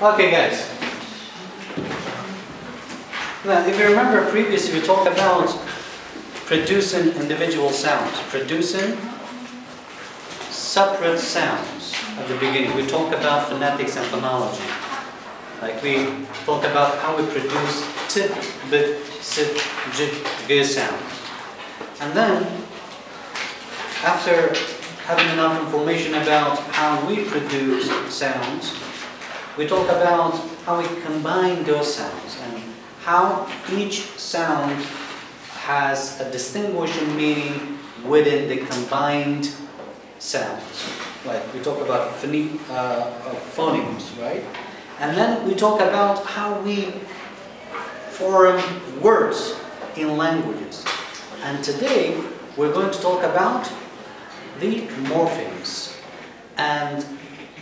Okay, guys. Now, if you remember previously, we talked about producing individual sounds, producing separate sounds at the beginning. We talked about phonetics and phonology. Like we talked about how we produce t, b, s, j, g sound. And then, after having enough information about how we produce sounds, we talk about how we combine those sounds and how each sound has a distinguishing meaning within the combined sounds. Like we talk about uh, phonemes, right? And then we talk about how we form words in languages. And today we're going to talk about the morphemes. And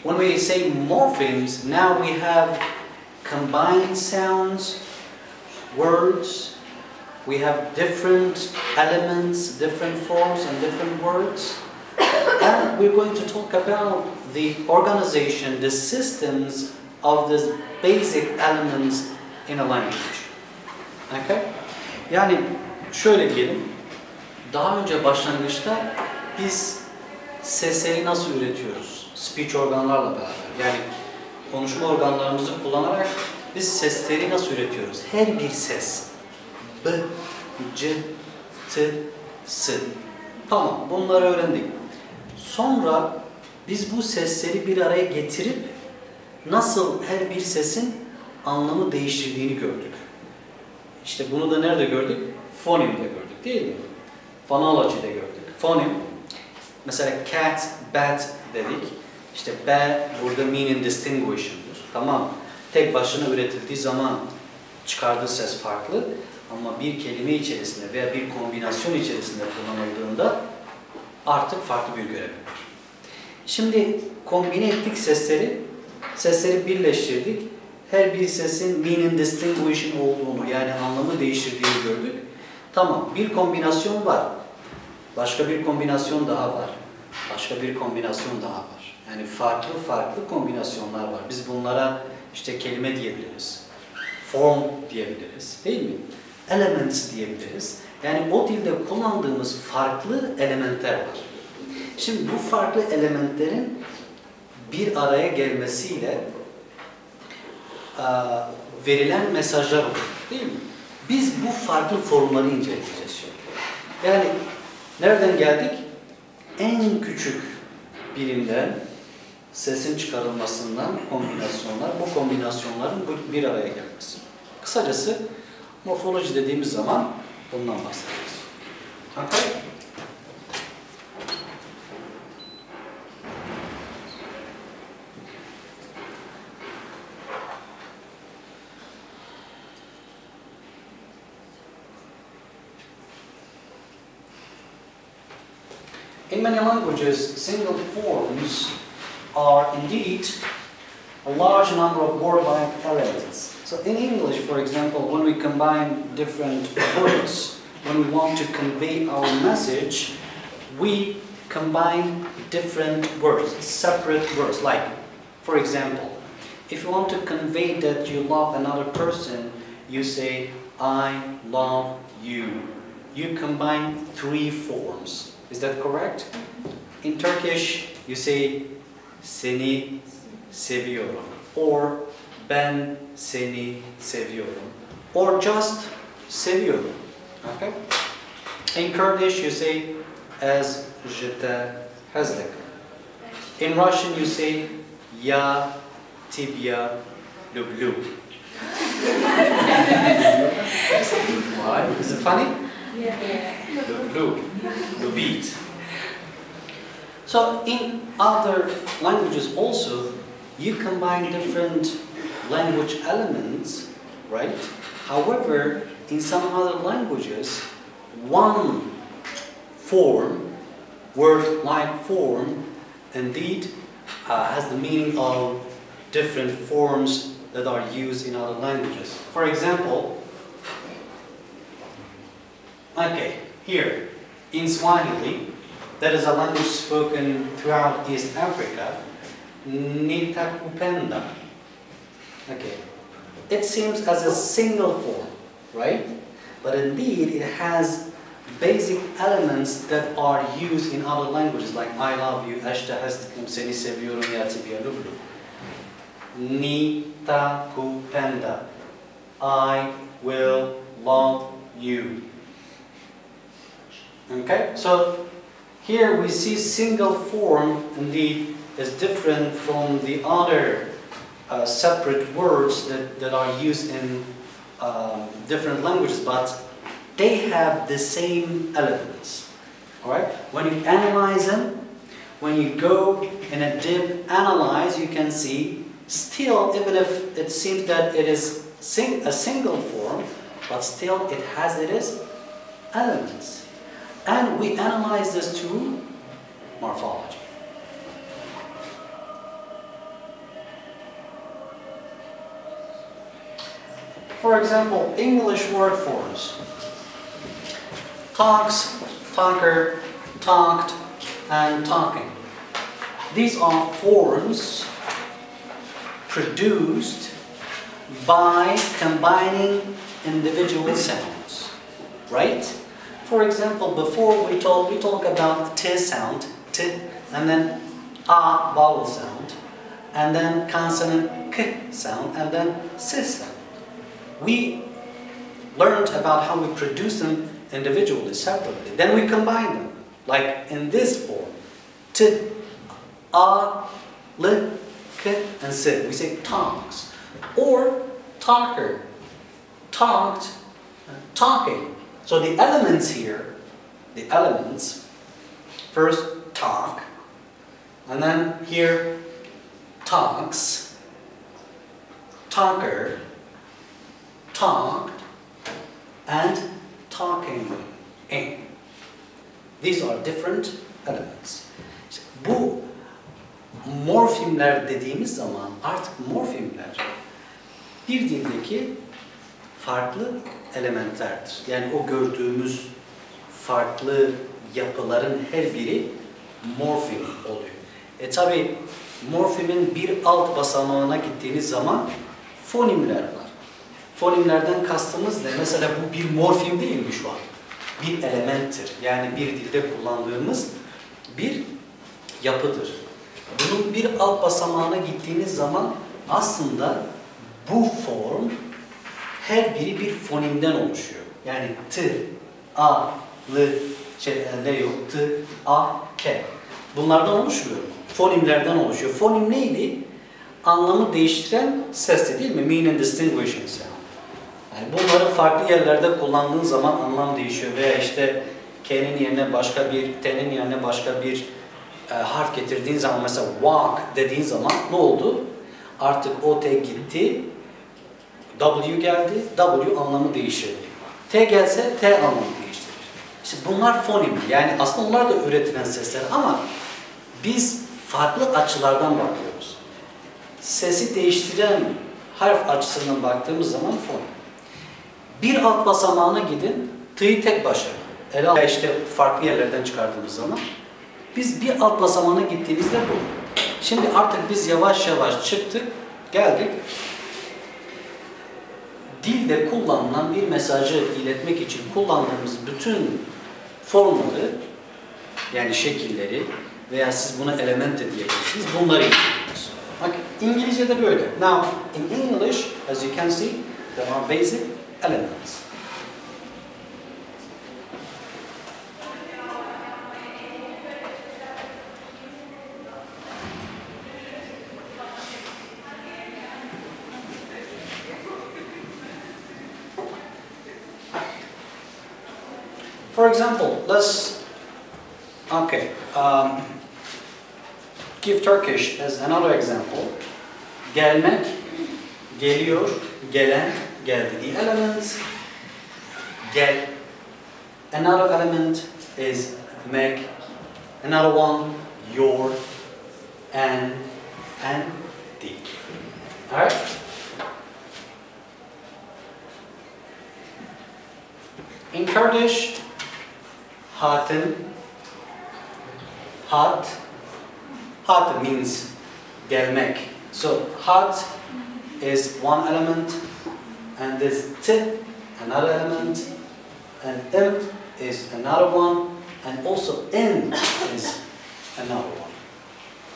when we say morphemes, now we have combined sounds, words, we have different elements, different forms, and different words. And we're going to talk about the organization, the systems of the basic elements in a language. Okay? Yani şöyle diyelim, daha önce başlangıçta biz sesleri nasıl üretiyoruz? Speech organlarla beraber. Yani konuşma organlarımızı kullanarak biz sesleri nasıl üretiyoruz? Her bir ses. B, C, T, S. Tamam, bunları öğrendik. Sonra biz bu sesleri bir araya getirip nasıl her bir sesin anlamı değiştirdiğini gördük. İşte bunu da nerede gördük? Fonimde gördük değil mi? Phonology'de gördük. Fonim, mesela cat, bat dedik. İşte B burada meaning distinguishing'dir. Tamam. Tek başına üretildiği zaman çıkardığı ses farklı. Ama bir kelime içerisinde veya bir kombinasyon içerisinde kullanıldığında artık farklı bir görevi var. Şimdi kombine ettik sesleri, sesleri birleştirdik. Her bir sesin meaning distinguishing olduğunu yani anlamı değiştirdiğini gördük. Tamam bir kombinasyon var. Başka bir kombinasyon daha var. Başka bir kombinasyon daha var. Yani farklı farklı kombinasyonlar var. Biz bunlara işte kelime diyebiliriz. Form diyebiliriz. Değil mi? Elements diyebiliriz. Yani o dilde kullandığımız farklı elementler var. Şimdi bu farklı elementlerin bir araya gelmesiyle e, verilen mesajlar olur. Değil mi? Biz bu farklı formları inceleyeceğiz şimdi. Yani nereden geldik? En küçük birimden sesin çıkarılmasından kombinasyonlar, bu kombinasyonların bir araya gelmesi. Kısacası morfoloji dediğimiz zaman bundan bahsederiz. Okay? In many languages, single forms are indeed a large number of word-like elements. So in English, for example, when we combine different words, when we want to convey our message, we combine different words, separate words. Like, for example, if you want to convey that you love another person, you say, I love you. You combine three forms. Is that correct? In Turkish, you say, seni seviyorum or ben seni seviyorum or just seviyorum. Okay? In Kurdish, you say, as je te hazlik. In Russian, you say, ya tibya lublю. Why? Is it funny? Lublю. Lubit. So in other languages also, you combine different language elements, right? However, in some other languages, one form, word-like form, indeed uh, has the meaning of different forms that are used in other languages. For example, okay, here, in Swahili, that is a language spoken throughout East Africa, Nitakupenda. Okay. It seems as a single form, right? But indeed, it has basic elements that are used in other languages, like I love you, ashtahastikum, seni seviyorum, yatibiyalublu. Ni ta ku penda. I will love you. Okay, so here we see single form indeed is different from the other uh, separate words that, that are used in um, different languages, but they have the same elements. Alright? When you analyze them, when you go in a deep analyze, you can see still, even if it seems that it is sing a single form, but still it has its elements. And we analyze this through morphology. For example, English word forms. Talks, talker, talked, and talking. These are forms produced by combining individual sounds, right? For example, before we talk, we talk about t sound, t, and then a vowel sound, and then consonant k sound, and then s sound. We learned about how we produce them individually, separately. Then we combine them, like in this form, t, a, l, k, and s. We say tongues, or talker, talked, talking. So the elements here, the elements, first talk, and then here talks, talker, talked, and talking. In. These are different elements. Bu morfimler dediğimiz zaman artık morfimler bir dildeki farklı elementlerdir. Yani o gördüğümüz farklı yapıların her biri morfim oluyor. E tabi morfimin bir alt basamağına gittiğiniz zaman fonimler var. Fonimlerden kastımız ne? Mesela bu bir morfim değil mi şu an? Bir elementtir. Yani bir dilde kullandığımız bir yapıdır. Bunun bir alt basamağına gittiğiniz zaman aslında bu form her biri bir fonimden oluşuyor. Yani t, a, l, şey, l yok, t, a, k. Bunlardan oluşmuyor. Fonimlerden oluşuyor. Fonim neydi? Anlamı değiştiren sesti değil mi? Meaning distinguishing sound. Yani bunları farklı yerlerde kullandığın zaman anlam değişiyor veya işte K'nin yerine başka bir, T'nin yerine başka bir e, harf getirdiğin zaman mesela walk dediğin zaman ne oldu? Artık o T gitti, W geldi, W anlamı değiştirdi. T gelse T anlamı değiştirir. İşte bunlar fonim. Yani aslında onlar da üretilen sesler ama biz farklı açılardan bakıyoruz. Sesi değiştiren harf açısından baktığımız zaman fonim. Bir alt basamağına gidin, t'yı tek başına. Ele işte farklı yerlerden çıkardığımız zaman biz bir alt basamağına gittiğimizde bu. Şimdi artık biz yavaş yavaş çıktık, geldik dilde kullanılan bir mesajı iletmek için kullandığımız bütün formları yani şekilleri veya siz buna element de diyebilirsiniz. Bunları inceliyoruz. Bak İngilizce'de böyle. Now in English as you can see there are basic elements. Example, let's, okay, um, give Turkish as another example. Gelmek, geliyor, gelen, geldi. The elements, gel. Another element is make. Another one, your, and, and, the. Alright? In Kurdish, Hatem. Hat. Hat means gelmek. So hat is one element, and this T another element, and M is another one, and also N is another one.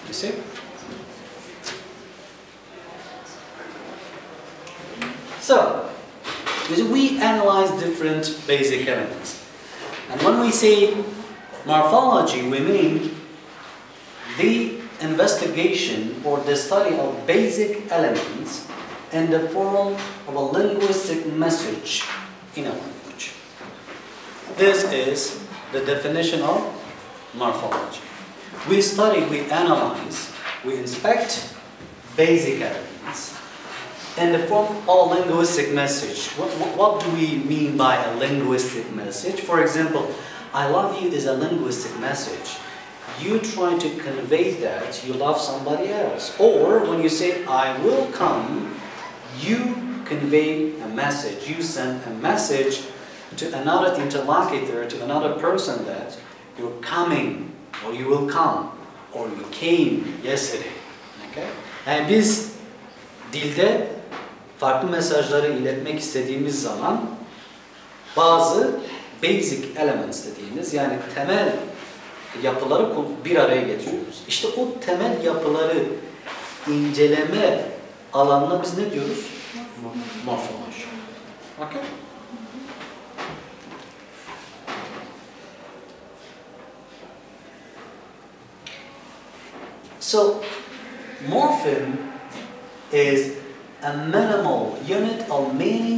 You see? So, we analyze different basic elements. And when we say morphology, we mean the investigation or the study of basic elements in the form of a linguistic message in a language. This is the definition of morphology. We study, we analyze, we inspect basic elements form of a linguistic message. What, what, do we mean by a linguistic message? For example, I love you is a linguistic message. You try to convey that you love somebody else. Or when you say, I will come, you convey a message. You send a message to another interlocutor, to another person that you're coming, or you will come, or you came yesterday. Okay? Yani biz dilde farklı mesajları iletmek istediğimiz zaman bazı basic elements dediğimiz yani temel yapıları bir araya getiriyoruz. İşte o temel yapıları inceleme alanına biz ne diyoruz? Morfoloji. Okay? So, morpheme is a minimal unit of meaning